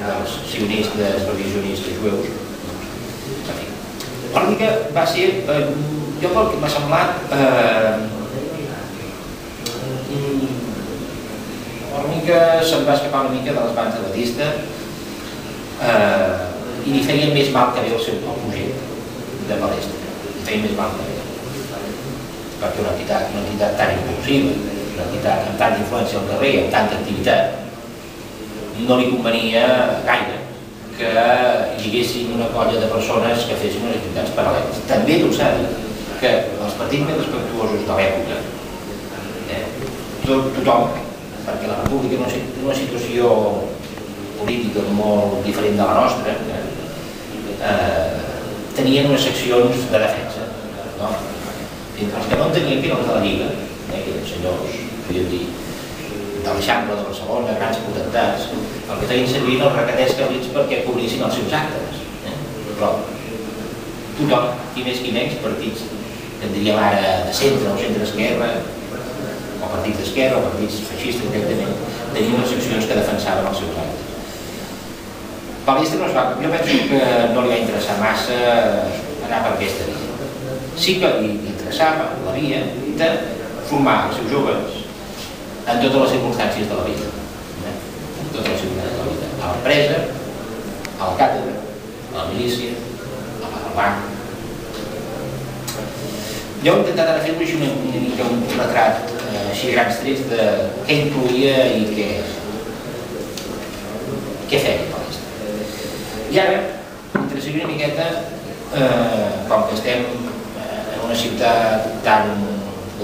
dels sionistes, revisionistes jueus. Una mica va ser, eh, jo pel que m'ha semblat, eh, mica se'n va escapar una mica de les mans de Batista eh, i li feia més mal que bé el seu projecte de palestra, li feia més mal que bé. Perquè una entitat, una entitat tan impulsiva, una entitat amb tanta influència al carrer, amb tanta activitat, no li convenia gaire que hi haguessin una colla de persones que fessin unes activitats paral·leles. També tu saps que els partits més respectuosos de l'època, eh, tot, tothom, perquè la república és una, una situació política molt diferent de la nostra, eh, eh, tenien unes seccions de defensa. No? Els que no en tenien que eren els de la Lliga, eh, que eren senyors, podríem dir, de l'Eixample de Barcelona, grans potentats, el que feien servir els recaters carlits perquè cobrissin els seus actes. Eh? Però tothom, qui més qui menys, partits que en diríem ara de centre o centre-esquerra, o partits d'esquerra o partits feixistes directament, tenien les seccions que defensaven els seus actes. Palestra no es va, jo penso que no li va interessar massa anar per aquesta via. Sí que li interessava la via de formar els seus joves en totes les circumstàncies de la vida. Eh? En totes les circumstàncies de la vida. A l'empresa, a la càtedra, a la milícia, al banc. Jo he intentat ara fer-vos una, una mica un retrat eh, així grans trets de què incluïa i què, què feia Palestra. I ara m'interessaria una miqueta, eh, com que estem eh, en una ciutat tan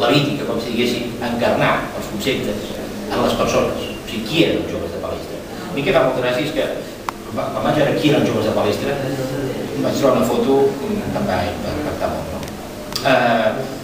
levítica, com si diguéssim, encarnar els conceptes en les persones. O sigui, qui eren els joves de Palestra? A mi que fa molta gràcia és que quan vaig veure qui eren els joves de Palestra, vaig trobar una foto que em va impactar molt. No? Eh,